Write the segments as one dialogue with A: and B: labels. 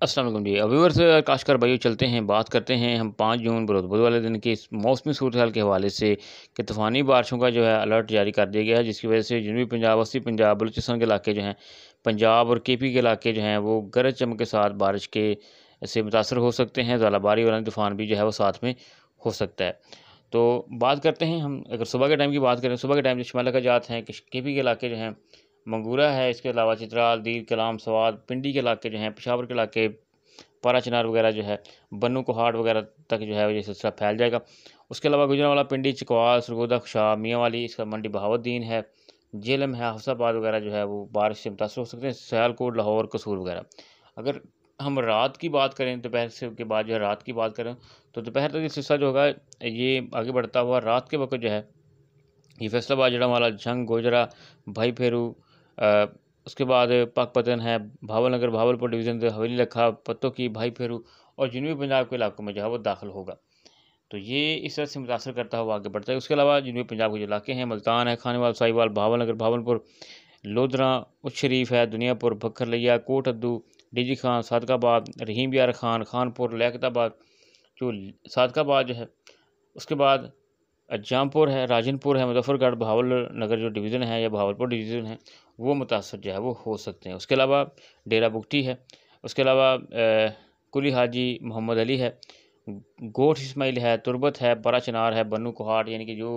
A: السلام علیکم جی۔ ابھی سے کاشکار بھائیو، چلتے ہیں، بات کرتے ہیں۔ ہم پانچ جون بروز بدھ والے دن کی موسمی صورتحال کے حوالے سے کہ طوفانی بارشوں کا جو ہے الرٹ جاری کر دیا گیا ہے، جس کی وجہ سے جنوبی پنجاب، وسطی پنجاب، بلوچستان کے علاقے جو ہیں، پنجاب اور کے پی کے علاقے جو ہیں، وہ گرج چمک کے ساتھ بارش کے سے متاثر ہو سکتے ہیں۔ زالہ باری والا طوفان بھی جو ہے وہ ساتھ میں ہو سکتا ہے۔ تو بات کرتے ہیں ہم۔ اگر صبح کے ٹائم کی بات کریں، صبح کے ٹائم جو شمالہ کا جات ہیں کہ کے پی کے علاقے جو ہیں منگورہ ہے۔ اس کے علاوہ چترال، دیر، کلام، سواد، پنڈی کے علاقے جو ہیں، پشاور کے علاقے پارا چنار وغیرہ جو ہے، بنو کوہاٹ وغیرہ تک جو ہے یہ سلسلہ پھیل جائے گا۔ اس کے علاوہ گجرا والا پنڈی، چکوال، سرگودہ خشا میاں والی، اس کا منڈی بہاوت دین ہے۔ جیلم ہے حفظ آباد وغیرہ جو ہے وہ بارش سے متاثر ہو سکتے ہیں۔ سیال کوٹ، لاہور، قصور وغیرہ۔ اگر ہم رات کی بات کریں، دوپہر سے کے بعد جو ہے رات کی بات کریں، تو دوپہر تک یہ سلسلہ جو ہوگا، یہ آگے بڑھتا ہوا رات کے وقت جو ہے، یہ فیصلہ آباد جڑا والا، جھنگ، گوجرا، بھائی پھیرو اس کے بعد پاک پتن ہے، بھاول نگر، بھاول پور ڈویژن حویلی لکھا، پتوں کی بھائی پھیرو اور جنوبی پنجاب کے علاقوں میں جو ہے وہ داخل ہوگا۔ تو یہ اس طرح سے متاثر کرتا ہوا آگے بڑھتا ہے۔ اس کے علاوہ جنوبی پنجاب کے جو علاقے ہیں، ملتان ہے خانے وال سائی وال بھاول نگر، بھاول پور لودھرا، اچ شریف ہے، دنیا پور بکھر لیا، کوٹ ادو ڈی جی خان صادق آباد، رحیم یار خان خان پور، لیاقت آباد، جو صادق آباد جو ہے، اس کے بعد جام پور ہے راجن پور ہے مظفر گڑھ بھاول نگر جو ڈویژن ہے یا بھاول پور ڈویژن ہے، وہ متاثر جو ہے وہ ہو سکتے ہیں۔ اس کے علاوہ ڈیرہ بگٹی ہے، اس کے علاوہ کلی حاجی محمد علی ہے، گوٹھ اسماعیل ہے، تربت ہے، برا چنار ہے، بنو کوہاٹ یعنی کہ جو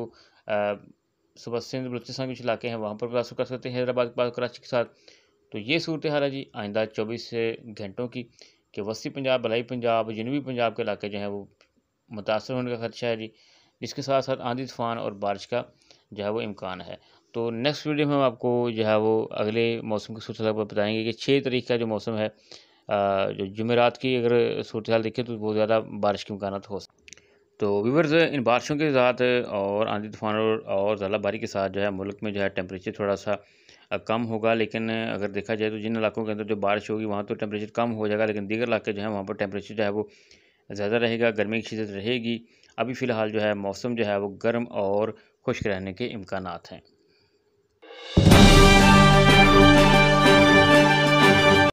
A: صبح سندھ، بلوچستان کے کچھ علاقے ہیں، وہاں پر متاثر کر سکتے ہیں، حیدرآباد کے بعد کراچی کے ساتھ۔ تو یہ صورتحال ہے جی آئندہ چوبیس گھنٹوں کی کہ وسطی پنجاب، بلائی پنجاب، جنوبی پنجاب کے علاقے جو ہیں وہ متاثر ہونے کا خدشہ ہے جی۔ جس کے ساتھ ساتھ آندھی طوفان اور بارش کا جو ہے وہ امکان ہے۔ تو نیکسٹ ویڈیو میں ہم آپ کو جو ہے وہ اگلے موسم کی صورتحال پر بتائیں گے کہ چھ تاریخ کا جو موسم ہے جو جمعرات کی اگر صورتحال دیکھیں تو بہت زیادہ بارش کے امکانات ہو سکتے تو ویورز ان بارشوں کے ساتھ اور آندھی طوفان اور ضلع باری کے ساتھ جو ہے ملک میں جو ہے ٹیمپریچر تھوڑا سا کم ہوگا۔ لیکن اگر دیکھا جائے تو جن علاقوں کے اندر جو بارش ہوگی وہاں تو ٹیمپریچر کم ہو جائے گا، لیکن دیگر علاقے جو ہیں وہاں پر ٹیمپریچر جو ہے وہ زیادہ رہے گا، گرمی کی شدت رہے گی۔ ابھی فی الحال جو ہے موسم جو ہے وہ گرم اور خشک رہنے کے امکانات ہیں۔